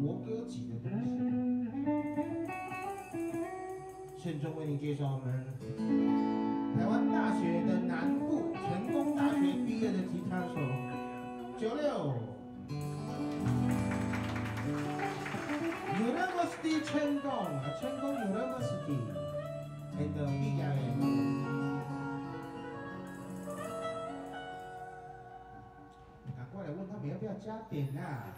国歌级的东西。慎重为您介绍我们台湾大学的南部成功大学毕业的吉他手九六。University 成功，成功 University，and 毕业赶过来问他们要不要加点啊？